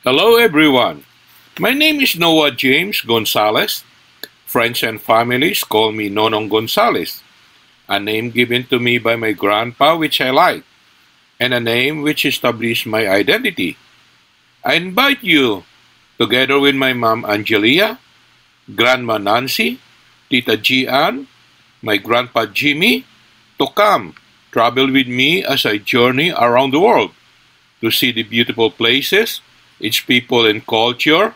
Hello, everyone. My name is Noah James Gonzalez. Friends and families call me Nonong Gonzalez, a name given to me by my grandpa, which I like, and a name which established my identity. I invite you, together with my mom Angelia, Grandma Nancy, Tita Gian, my grandpa Jimmy, to come travel with me as I journey around the world to see the beautiful places, its people and culture,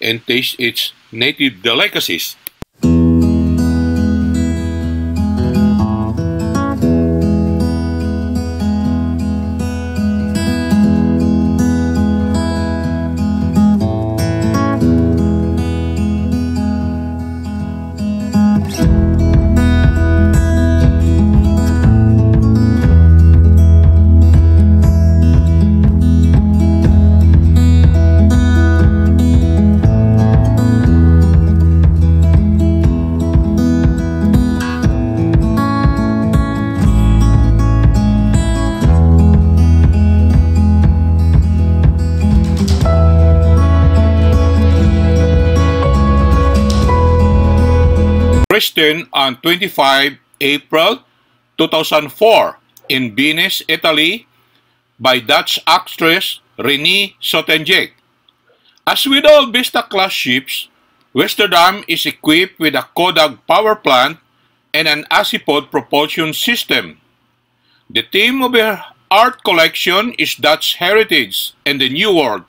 and taste its native delicacies. Christian on 25 April 2004 in Venice, Italy by Dutch actress Renée Soutendijk. As with all Vista-class ships, Westerdam is equipped with a CODAG power plant and an Azipod propulsion system. The theme of her art collection is Dutch heritage and the New World.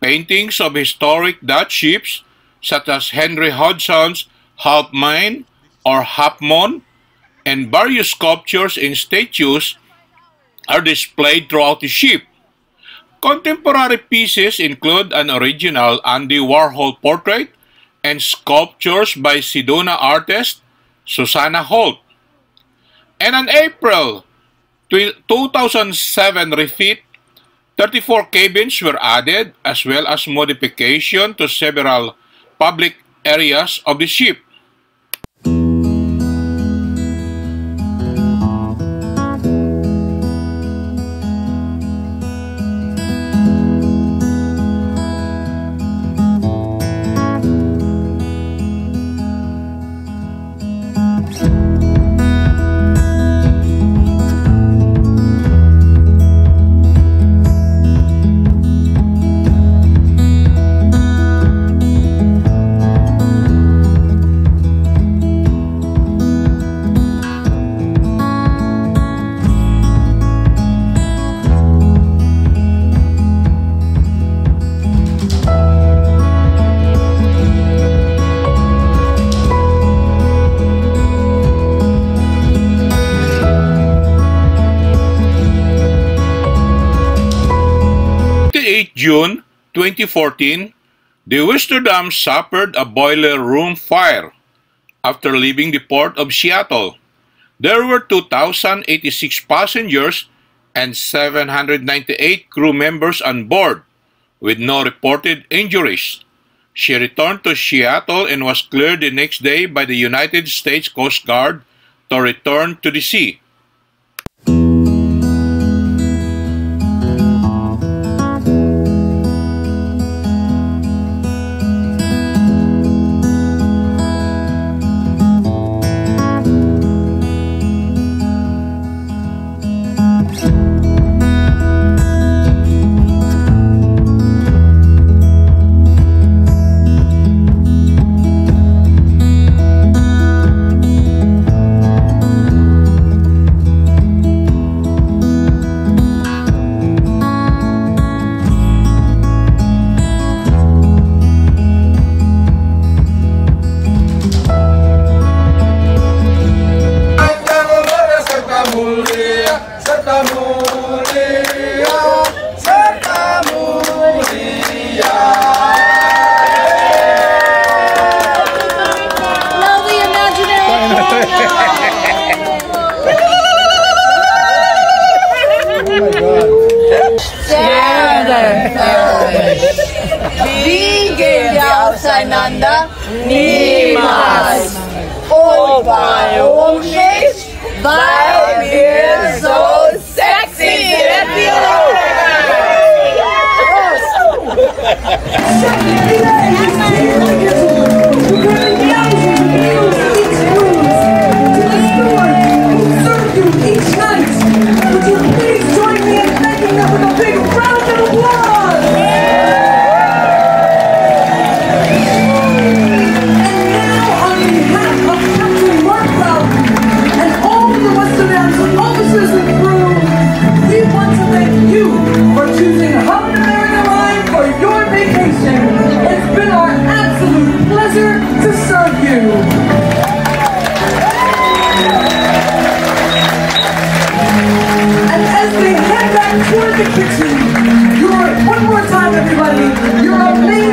Paintings of historic Dutch ships such as Henry Hudson's mine or moon, and various sculptures and statues are displayed throughout the ship. Contemporary pieces include an original Andy Warhol portrait and sculptures by Sedona artist Susanna Holt. And on April 2007 refit, 34 cabins were added as well as modification to several public areas of the ship. 28 June 2014, the Westerdam suffered a boiler room fire after leaving the port of Seattle. There were 2,086 passengers and 798 crew members on board, with no reported injuries. She returned to Seattle and was cleared the next day by the United States Coast Guard to return to the sea. Weil wir so sexy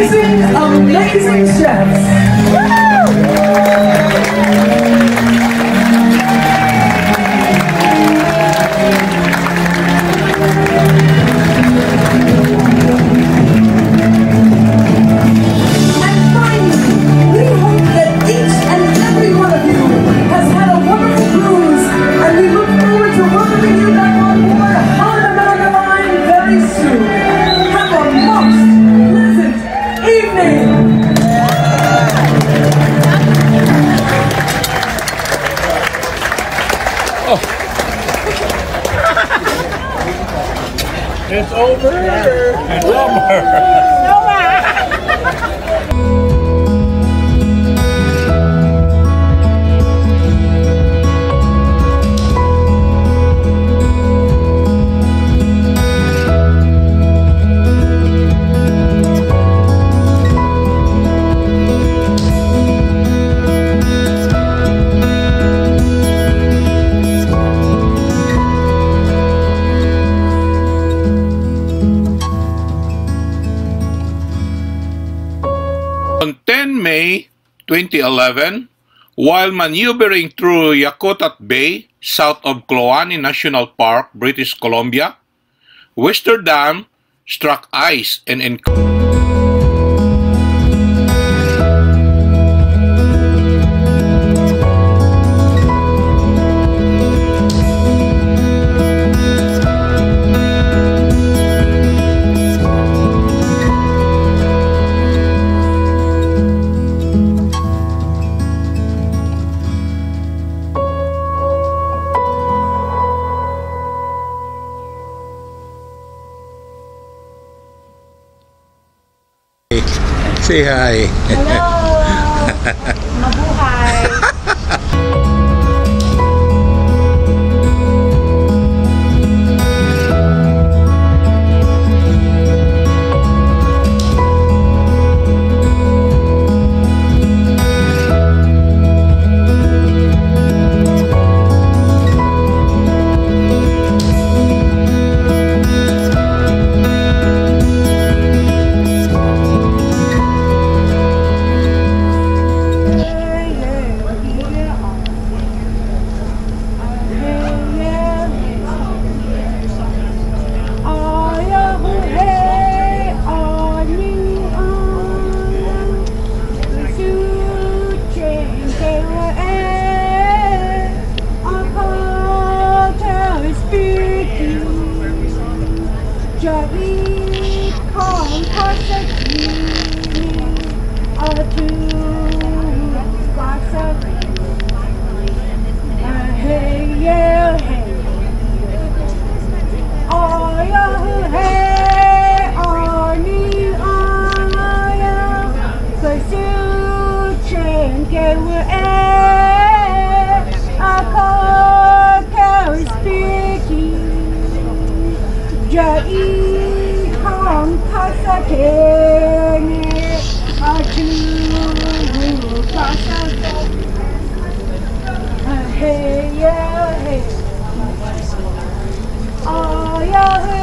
sind. It's May 2011, while maneuvering through Yakutat Bay, south of Kloani National Park, British Columbia, Wester Dam struck ice and encountered Say hi. Hello! Mabuhay! chen ke we Ako kau speaking Jai kong kasatene Atu kasatene Hey yeah hey. Aya hey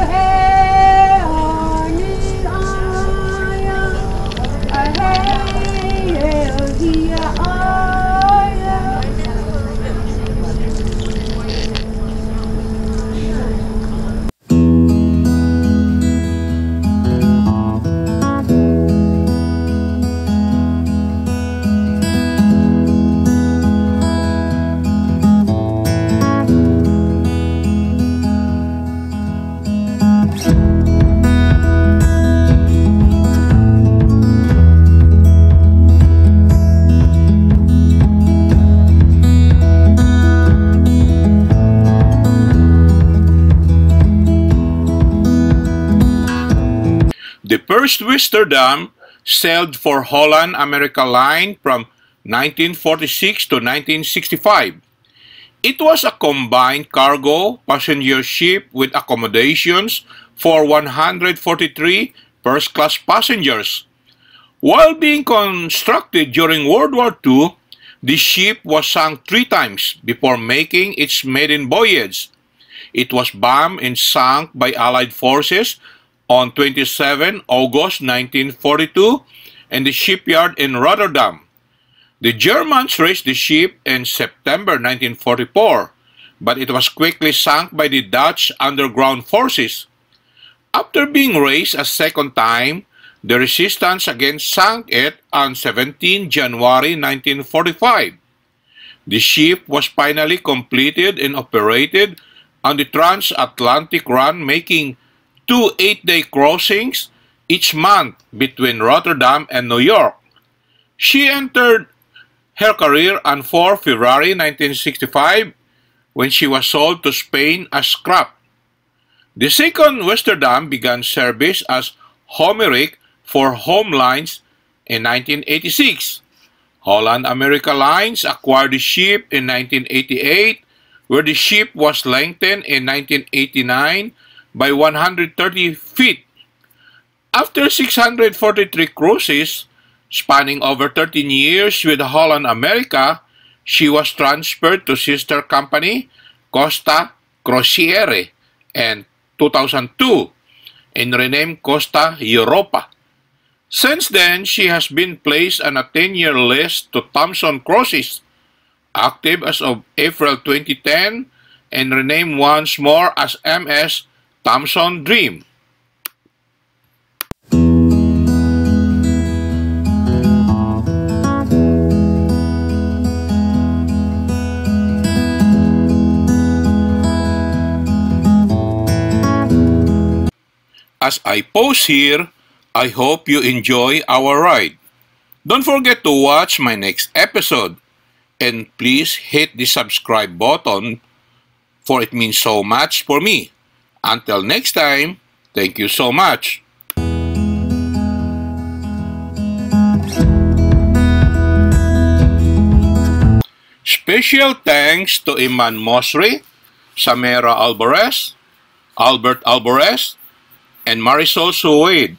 first Westerdam sailed for Holland America Line from 1946 to 1965. It was a combined cargo passenger ship with accommodations for 143 first class passengers. While being constructed during World War II, the ship was sunk three times before making its maiden voyage. It was bombed and sunk by Allied forces on 27 August 1942 in the shipyard in Rotterdam. The Germans raised the ship in September 1944, but it was quickly sunk by the Dutch underground forces. After being raised a second time, the resistance again sank it on 17 January 1945. The ship was finally completed and operated on the transatlantic run, making two eight-day crossings each month between Rotterdam and New York. She entered her career on 4 February 1965 when she was sold to Spain as scrap. The second Westerdam began service as Homeric for home lines in 1986. Holland America Lines acquired the ship in 1988 where the ship was lengthened in 1989 by 130 feet. After 643 cruises, spanning over 13 years with Holland America, she was transferred to sister company Costa Crociere in 2002 and renamed Costa Europa. Since then, she has been placed on a 10-year list to Thomson Cruises, active as of April 2010 and renamed once more as MS Thomson Dream. As I pause here, I hope you enjoy our ride. Don't forget to watch my next episode and please hit the subscribe button for it means so much for me. Until next time, thank you so much. Special thanks to Iman Mosri, Samira Alvarez, Albert Alvarez, and Marisol Suede